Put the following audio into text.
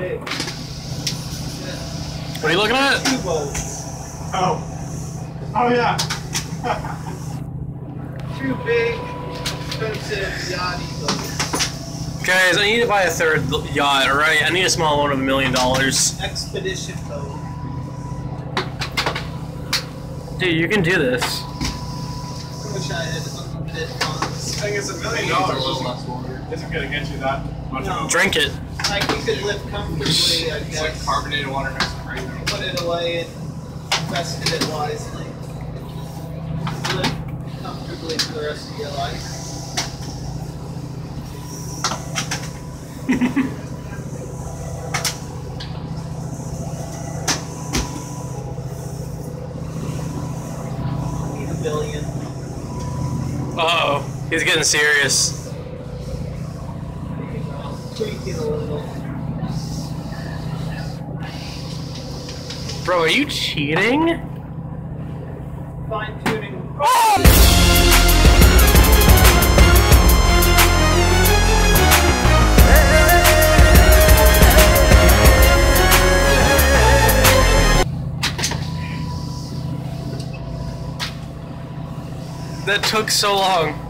big. What are you looking at? Two boats. Oh. Oh yeah. Two big, expensive yachty boats. Guys, I need to buy a third yacht, alright? I need a small one of a million dollars. Expedition boat. Dude, you can do this. I wish I had unlimited funds. I think it's a million dollars. little less water. Isn't gonna get you that much. No. Drink it. Like you could live comfortably, I It's like carbonated water next to regular. Put it away and invested it wisely. Live comfortably for the rest of your life. Need a billion. Uh oh. He's getting serious. Bro, are you cheating? Fine tuning. That took so long.